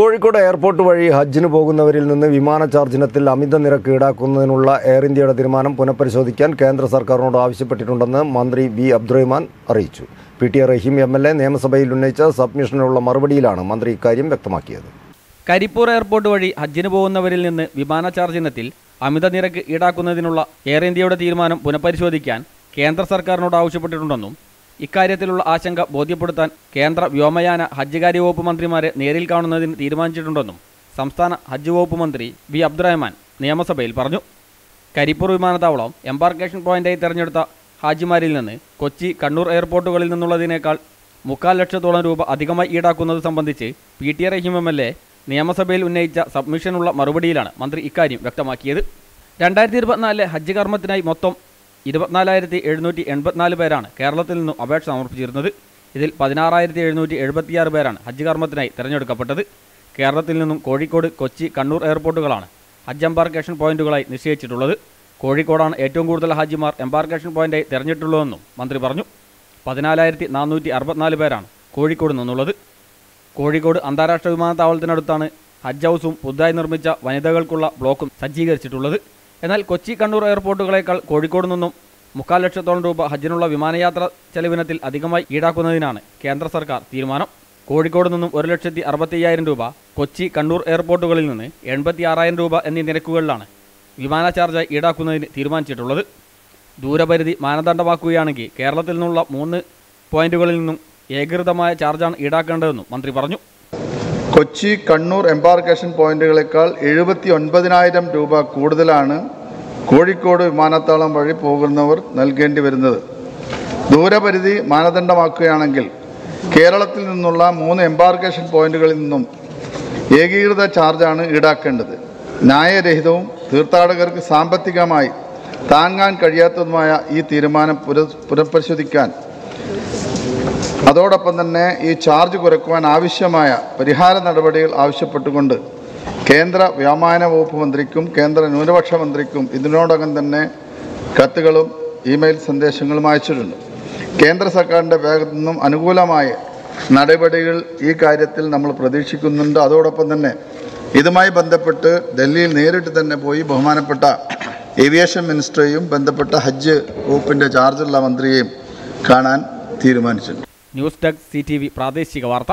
Kozhikode airport വഴി ഹജ്ജിന് പോകുന്നവരിൽ നിന്ന് വിമാന ചാർജിനത്തിൽ അമിത നിരക്ക് ഈടാക്കുന്നതിനുള്ള എയർ ഇന്ത്യയുടെ തീരുമാനം പുനഃപരിശോധിക്കാൻ കേന്ദ്ര സർക്കാരിനോട് ആവശ്യപ്പെട്ടിട്ടുണ്ടെന്ന് മന്ത്രി വി അബ്ദുറഹ്മാൻ അറിയിച്ചു. P T Rahim M L A നിയമസഭയിൽ ഉന്നയിച്ച സബ്മിഷനുള്ള മറുപടിയിലാണ് മന്ത്രി ഇക്കാര്യം വ്യക്തമാക്കിയത്. കരിപ്പൂർ എയർപോർട്ട് വഴി ഹജ്ജിന് പോകുന്നവരിൽ നിന്ന് വിമാന ചാർജിനത്തിൽ അമിത നിരക്ക് ഈടാക്കുന്നതിനുള്ള എയർ ഇന്ത്യയുടെ തീരുമാനം പുനഃപരിശോധിക്കാൻ കേന്ദ്ര സർക്കാരിനോട് ആവശ്യപ്പെട്ടിട്ടുണ്ടെന്നും ഇക്കാര്യത്തിലുള്ള ആശങ്ക ബോധ്യപ്പെടുത്താൻ കേന്ദ്ര വ്യോമയാന ഹജ്ജ് വകുപ്പ് മന്ത്രിമാരെ നേരിൽ കാണുന്നതിന് തീരുമാനിച്ചിട്ടുണ്ടെന്നും സംസ്ഥാന ഹജ്ജ് വകുപ്പ് മന്ത്രി വി അബ്ദുറഹ്മാൻ നിയമസഭയിൽ പറഞ്ഞു. കരിപ്പൂർ വിമാനത്താവളം എംബാർക്കേഷൻ പോയിന്റായി തെരഞ്ഞെടുത്ത ഹാജിമാരിൽ നിന്ന് കൊച്ചി കണ്ണൂർ എയർപോർട്ടുകളിൽ നിന്നുള്ളതിനേക്കാൾ മുക്കാൽ ലക്ഷത്തോളം രൂപ അധികമായി ഈടാക്കുന്നത് സംബന്ധിച്ച് P T Rahim M L A നിയമസഭയിൽ ഉന്നയിച്ച സബ്മിഷനുള്ള മറുപടിയിലാണ് മന്ത്രി ഇക്കാര്യം വ്യക്തമാക്കിയത്. രണ്ടായിരത്തി ഇരുപത്തിനാലിലെ ഹജ്ജ് കർമ്മത്തിനായി മൊത്തം ഇരുപത്തിനാലായിരത്തി എഴുന്നൂറ്റി എൺപത്തിനാല് പേരാണ് കേരളത്തിൽ നിന്നും അപേക്ഷ സമർപ്പിച്ചിരുന്നത്. ഇതിൽ പതിനാറായിരത്തി എഴുന്നൂറ്റി എഴുപത്തിയാറ് പേരാണ് ഹജ്ജ് കർമ്മത്തിനായി തിരഞ്ഞെടുക്കപ്പെട്ടത്. കേരളത്തിൽ നിന്നും കോഴിക്കോട് കൊച്ചി കണ്ണൂർ എയർപോർട്ടുകളാണ് ഹജ്ജ് എംബാർക്കേഷൻ പോയിന്റുകളായി നിശ്ചയിച്ചിട്ടുള്ളത്. കോഴിക്കോടാണ് ഏറ്റവും കൂടുതൽ ഹാജിമാർ എംബാർക്കേഷൻ പോയിന്റായി തിരഞ്ഞിട്ടുള്ളതെന്നും മന്ത്രി പറഞ്ഞു. പതിനാലായിരത്തി നാനൂറ്റി അറുപത്തിനാല് പേരാണ് കോഴിക്കോട് നിന്നുള്ളത്. കോഴിക്കോട് അന്താരാഷ്ട്ര വിമാനത്താവളത്തിനടുത്താണ് ഹജ്ജ് ഹൗസും പുതുതായി നിർമ്മിച്ച വനിതകൾക്കുള്ള ബ്ലോക്കും സജ്ജീകരിച്ചിട്ടുള്ളത്. എന്നാൽ കൊച്ചി കണ്ണൂർ എയർപോർട്ടുകളേക്കാൾ കോഴിക്കോട് നിന്നും മുക്കാൽ ലക്ഷത്തോളം രൂപ ഹജ്ജിനുള്ള വിമാനയാത്ര ചെലവിനത്തിൽ അധികമായി ഈടാക്കുന്നതിനാണ് കേന്ദ്ര സർക്കാർ തീരുമാനം. കോഴിക്കോട് നിന്നും ഒരു ലക്ഷത്തി അറുപത്തി അയ്യായിരം രൂപ കൊച്ചി കണ്ണൂർ എയർപോർട്ടുകളിൽ നിന്ന് എൺപത്തി ആറായിരം രൂപ എന്നീ നിരക്കുകളിലാണ് വിമാന ചാർജ് ഈടാക്കുന്നതിന് തീരുമാനിച്ചിട്ടുള്ളത്. ദൂരപരിധി മാനദണ്ഡമാക്കുകയാണെങ്കിൽ കേരളത്തിൽ നിന്നുള്ള മൂന്ന് പോയിന്റുകളിൽ നിന്നും ഏകീകൃതമായ ചാർജാണ് ഈടാക്കേണ്ടതെന്നും മന്ത്രി പറഞ്ഞു. കൊച്ചി കണ്ണൂർ എംബാർക്കേഷൻ പോയിന്റുകളെക്കാൾ എഴുപത്തി ഒൻപതിനായിരം രൂപ കൂടുതലാണ് കോഴിക്കോട് വിമാനത്താവളം വഴി പോകുന്നവർ നൽകേണ്ടി വരുന്നത്. ദൂരപരിധി മാനദണ്ഡമാക്കുകയാണെങ്കിൽ കേരളത്തിൽ നിന്നുള്ള മൂന്ന് എംബാർക്കേഷൻ പോയിന്റുകളിൽ നിന്നും ഏകീകൃത ചാർജാണ് ഈടാക്കേണ്ടത്. ന്യായരഹിതവും തീർത്ഥാടകർക്ക് സാമ്പത്തികമായി താങ്ങാൻ കഴിയാത്തതുമായ ഈ തീരുമാനം പുനഃപരിശോധിക്കാൻ അതോടൊപ്പം തന്നെ ഈ ചാർജ് കുറയ്ക്കുവാൻ ആവശ്യമായ പരിഹാര നടപടികൾ ആവശ്യപ്പെട്ടുകൊണ്ട് കേന്ദ്ര വ്യോമയാന വകുപ്പ് മന്ത്രിക്കും കേന്ദ്ര ന്യൂനപക്ഷ മന്ത്രിക്കും ഇതിനോടകം തന്നെ കത്തുകളും ഇമെയിൽ സന്ദേശങ്ങളും അയച്ചിട്ടുണ്ട്. കേന്ദ്ര സർക്കാരിന്റെ ഭാഗത്തു നിന്നും അനുകൂലമായ നടപടികൾ ഈ കാര്യത്തിൽ നമ്മൾ പ്രതീക്ഷിക്കുന്നുണ്ട്. അതോടൊപ്പം തന്നെ ഇതുമായി ബന്ധപ്പെട്ട് ഡൽഹിയിൽ നേരിട്ട് തന്നെ പോയി ബഹുമാനപ്പെട്ട ഏവിയേഷൻ മിനിസ്റ്ററെയും ബന്ധപ്പെട്ട ഹജ്ജ് വകുപ്പിന്റെ ചാർജുള്ള മന്ത്രിയെയും കാണാൻ തീരുമാനിച്ചിട്ടുണ്ട്. ന്യൂസ് ഡെസ്ക് സി പ്രാദേശിക വാർത്ത